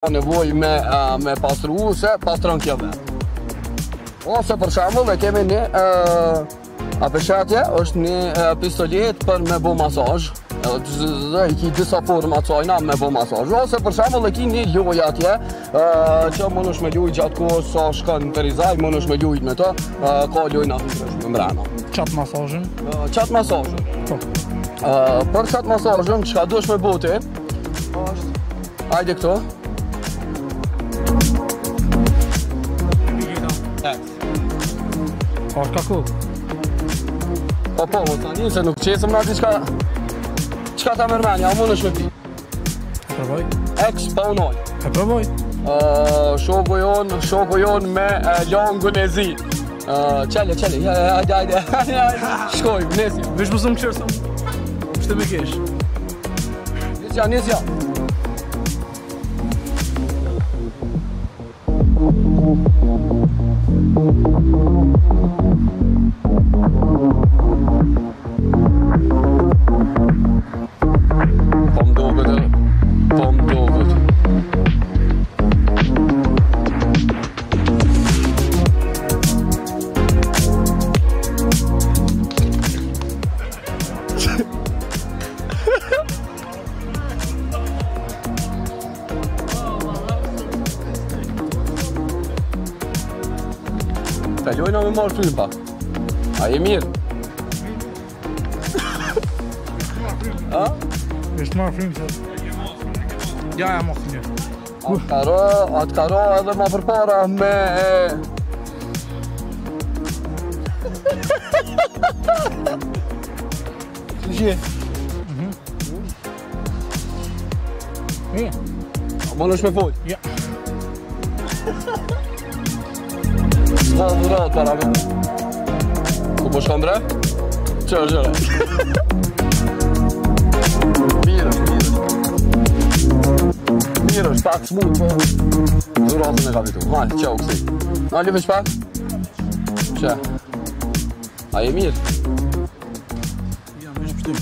ka nevoj me pastru, se pastron kjo dhe. Ose për shambull e kemi një apeshatje, është një pistolet për me bo masaj. Edhe i ki disa forma ma cajna me bo masaj. Ose për shambull e ki një ljoj atje, që mund është me ljoj gjatë kohë, sa shkën të rizaj, mund është me ljoj me të, ka ljoj në atë në Qatë masajën? Qatë masajën. Po. Për qatë masajën, që ka dush me bote? Ajde këto. Ta. Ka shkaku. Po po, po ta një se nuk qesëm nga diçka qka... Qka ta mërmeni, a më në shmëpi. E përboj? Ex pa unoj. E përboj? Shobo jonë, shobo jonë me lanë ngu në zi. Qele, qele, ajde, ajde, ajde, ajde. Shkoj, më në zi. Vishë më së më qërë së më. Pështë të më keshë. Thank you. Ta lojnë a me marrë film pak. A je mirë? Ishtë marrë frimë që se. Ja, ja, mos njështë. Atkaro, atkaro edhe ma përpara me... Që që? Mhm. a Mhm. Mhm. Mhm. Mhm. Mhm. zadura, taragana. Kupo szandrę? Przeożele. Miroś, Miroś. Miroś, tak smutny. smutno. Zrozumy gabitu. Mali, ciałksy. Nogi pan? Prze. A je mir. Ja, już przy tym.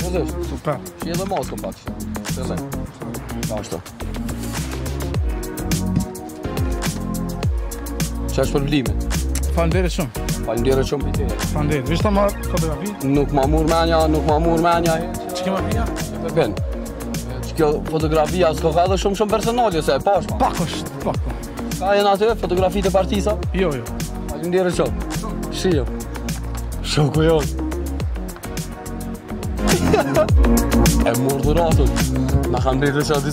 Super. Super. Jedną mocno patrz. Tyle. Patrz to. që është përblimi? Falë shumë. Falë shumë. Falë ndere, vishë të marë fotografi? Nuk ma murë menja, nuk ma murë menja. Që ke marë për nja? që kjo fotografia s'ko ka dhe shumë shumë personali, se e pashma. Pak është, pak Ka e në atë e fotografi të partisa? Jo, jo. Falë shumë. Shio. Shumë ku jo. E mërë dhuratën, në kanë dhe të